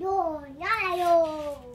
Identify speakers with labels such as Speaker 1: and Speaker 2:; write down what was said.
Speaker 1: どうやらよ